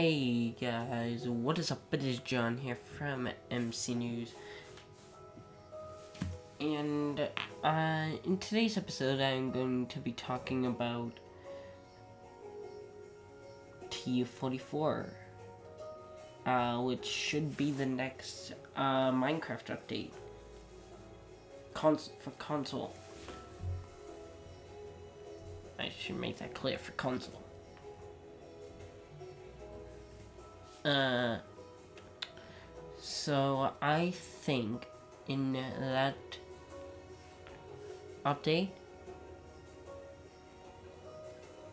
Hey guys, what is up? It is John here from MC News. And uh, in today's episode, I'm going to be talking about TU44, uh, which should be the next uh, Minecraft update Cons for console. I should make that clear for console. So I think in that update,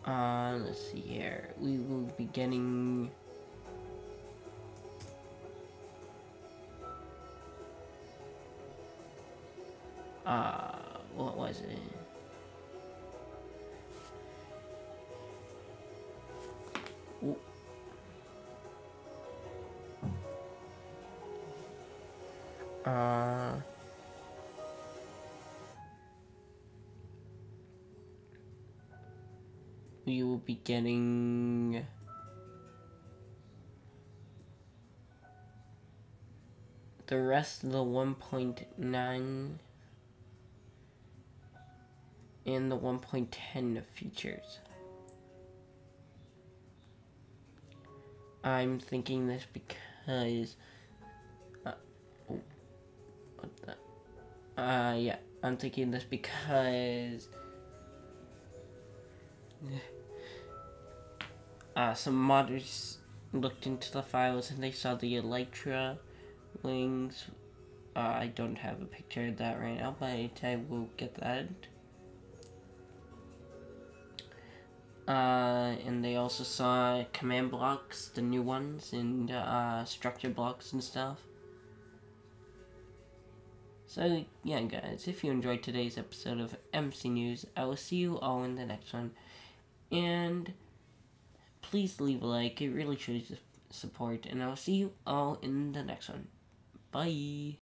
uh, let's see here, we will be getting uh, what was it? Ooh. Uh, we will be getting the rest of the 1.9 and the 1.10 features. I'm thinking this because Uh, yeah, I'm thinking this because uh, some modders looked into the files and they saw the Elytra wings. Uh, I don't have a picture of that right now, but I will get that. Uh, and they also saw command blocks, the new ones, and uh, structure blocks and stuff. So, yeah, guys, if you enjoyed today's episode of MC News, I will see you all in the next one. And please leave a like, it really shows support. And I will see you all in the next one. Bye.